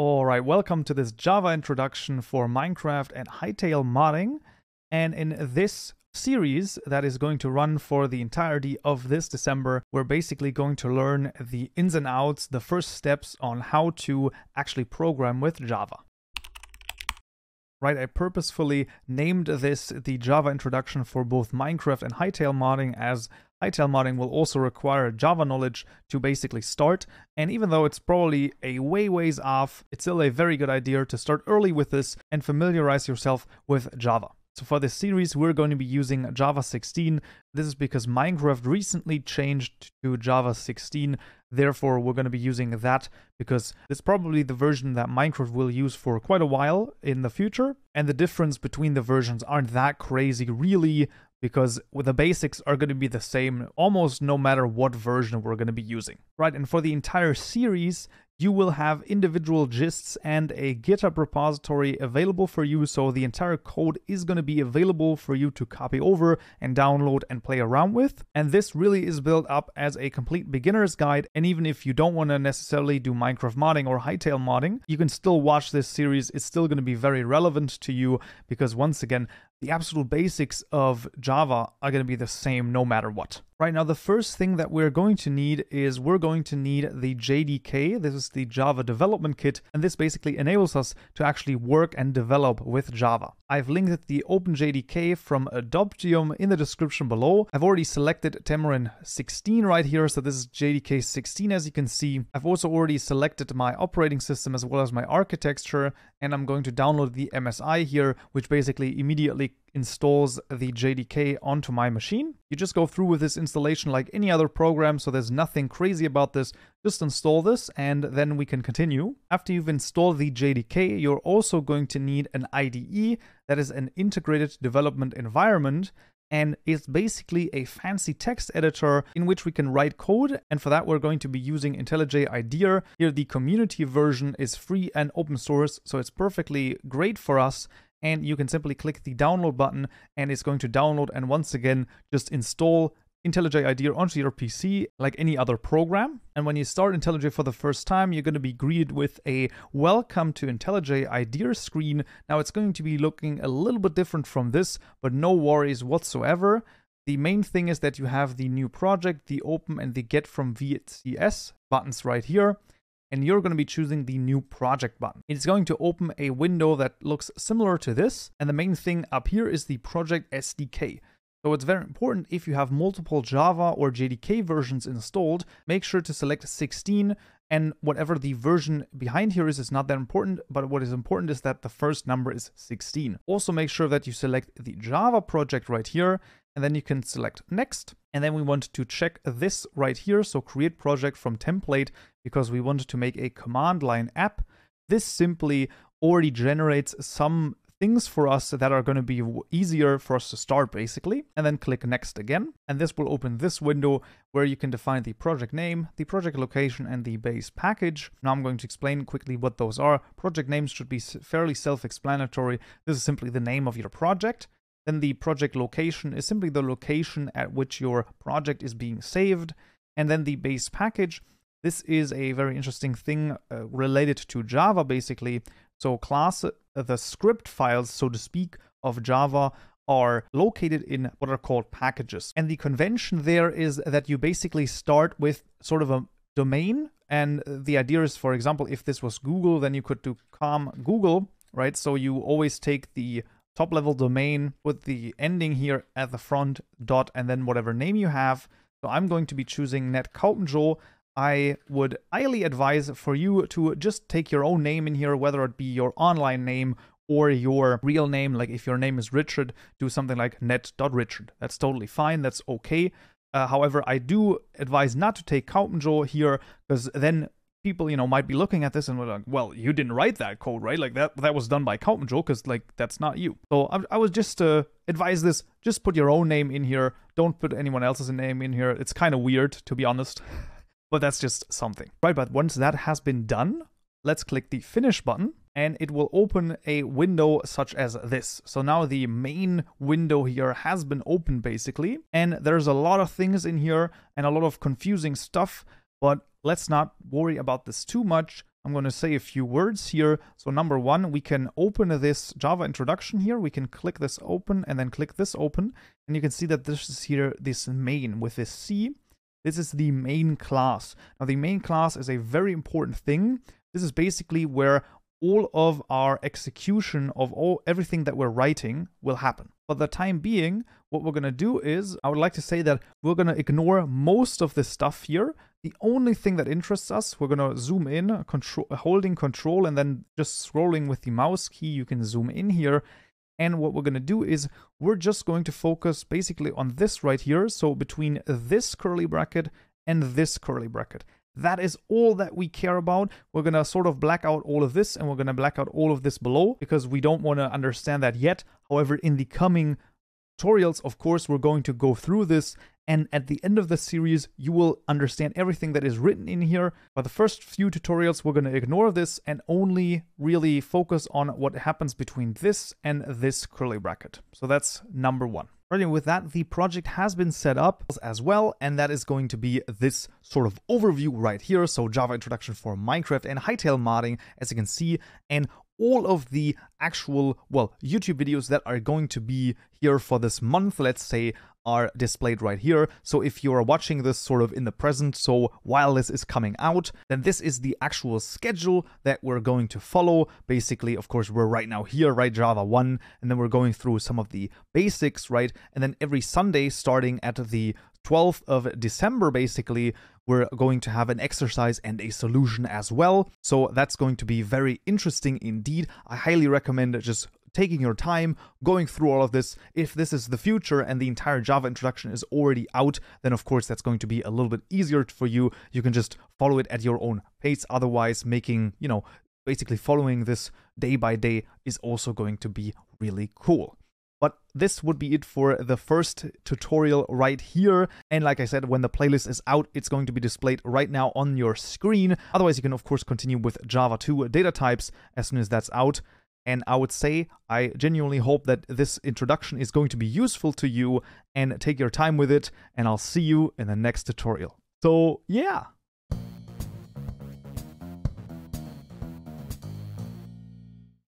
Alright, welcome to this Java introduction for Minecraft and Hytale modding. And in this series that is going to run for the entirety of this December, we're basically going to learn the ins and outs, the first steps on how to actually program with Java. Right, I purposefully named this the Java introduction for both Minecraft and Hytale modding as Hytale modding will also require Java knowledge to basically start, and even though it's probably a way ways off, it's still a very good idea to start early with this and familiarize yourself with Java. So for this series, we're going to be using Java 16. This is because Minecraft recently changed to Java 16. Therefore, we're going to be using that because it's probably the version that Minecraft will use for quite a while in the future. And the difference between the versions aren't that crazy, really because the basics are going to be the same almost no matter what version we're going to be using. Right, and for the entire series, you will have individual gists and a GitHub repository available for you. So the entire code is going to be available for you to copy over and download and play around with. And this really is built up as a complete beginner's guide. And even if you don't want to necessarily do Minecraft modding or Hytale modding, you can still watch this series. It's still going to be very relevant to you because once again, the absolute basics of Java are going to be the same no matter what. Right now, the first thing that we're going to need is we're going to need the JDK. This is the Java Development Kit, and this basically enables us to actually work and develop with Java. I've linked the OpenJDK from Adoptium in the description below. I've already selected Temurin 16 right here, so this is JDK 16 as you can see. I've also already selected my operating system as well as my architecture, and I'm going to download the MSI here, which basically immediately installs the JDK onto my machine. You just go through with this installation like any other program, so there's nothing crazy about this. Just install this and then we can continue. After you've installed the JDK, you're also going to need an IDE, that is an integrated development environment, and it's basically a fancy text editor in which we can write code. And for that, we're going to be using IntelliJ IDEA. Here, the community version is free and open source, so it's perfectly great for us and you can simply click the download button and it's going to download and once again just install IntelliJ IDEA onto your PC like any other program. And when you start IntelliJ for the first time, you're going to be greeted with a welcome to IntelliJ IDEA screen. Now it's going to be looking a little bit different from this, but no worries whatsoever. The main thing is that you have the new project, the open and the get from VCS buttons right here and you're going to be choosing the new project button. It's going to open a window that looks similar to this, and the main thing up here is the project SDK. So it's very important if you have multiple Java or JDK versions installed, make sure to select 16 and whatever the version behind here is is not that important, but what is important is that the first number is 16. Also make sure that you select the Java project right here and then you can select next. And then we want to check this right here. So create project from template because we want to make a command line app. This simply already generates some things for us that are going to be easier for us to start basically and then click next again. And this will open this window where you can define the project name the project location and the base package. Now i'm going to explain quickly what those are. Project names should be fairly self-explanatory. This is simply the name of your project. Then the project location is simply the location at which your project is being saved. And then the base package, this is a very interesting thing uh, related to Java basically. So class, the script files, so to speak, of Java are located in what are called packages. And the convention there is that you basically start with sort of a domain. And the idea is, for example, if this was Google, then you could do com Google, right? So you always take the top level domain with the ending here at the front dot and then whatever name you have. So I'm going to be choosing Net I would highly advise for you to just take your own name in here, whether it be your online name or your real name. Like if your name is Richard, do something like net.richard. That's totally fine. That's okay. Uh, however, I do advise not to take Kaupenjoe here because then people, you know, might be looking at this and we're like, well, you didn't write that code, right? Like that that was done by Kaupenjoe because like that's not you. So I, I was just uh, advise this, just put your own name in here. Don't put anyone else's name in here. It's kind of weird, to be honest. but that's just something. Right, but once that has been done, let's click the finish button and it will open a window such as this. So now the main window here has been opened basically, and there's a lot of things in here and a lot of confusing stuff, but let's not worry about this too much. I'm going to say a few words here. So number one, we can open this Java introduction here. We can click this open and then click this open. And you can see that this is here, this main with this C. This is the main class. Now the main class is a very important thing. This is basically where all of our execution of all everything that we're writing will happen. For the time being, what we're going to do is, I would like to say that we're going to ignore most of this stuff here. The only thing that interests us, we're going to zoom in, control, holding control and then just scrolling with the mouse key, you can zoom in here. And what we're going to do is we're just going to focus basically on this right here. So between this curly bracket and this curly bracket. That is all that we care about. We're going to sort of black out all of this and we're going to black out all of this below because we don't want to understand that yet. However, in the coming tutorials, of course, we're going to go through this and at the end of the series, you will understand everything that is written in here. But the first few tutorials, we're going to ignore this and only really focus on what happens between this and this curly bracket. So that's number one. Alright, with that, the project has been set up as well, and that is going to be this sort of overview right here. So Java introduction for Minecraft and Hytale modding, as you can see, and all of the actual, well, YouTube videos that are going to be here for this month, let's say, are displayed right here. So if you are watching this sort of in the present, so while this is coming out, then this is the actual schedule that we're going to follow. Basically, of course, we're right now here, right, Java 1, and then we're going through some of the basics, right? And then every Sunday, starting at the 12th of December, basically, we're going to have an exercise and a solution as well. So that's going to be very interesting indeed. I highly recommend just taking your time, going through all of this. If this is the future and the entire Java introduction is already out, then of course that's going to be a little bit easier for you. You can just follow it at your own pace. Otherwise, making, you know, basically following this day by day is also going to be really cool. But this would be it for the first tutorial right here. And like I said, when the playlist is out, it's going to be displayed right now on your screen. Otherwise, you can of course continue with Java 2 data types as soon as that's out. And I would say I genuinely hope that this introduction is going to be useful to you and take your time with it. And I'll see you in the next tutorial. So, yeah,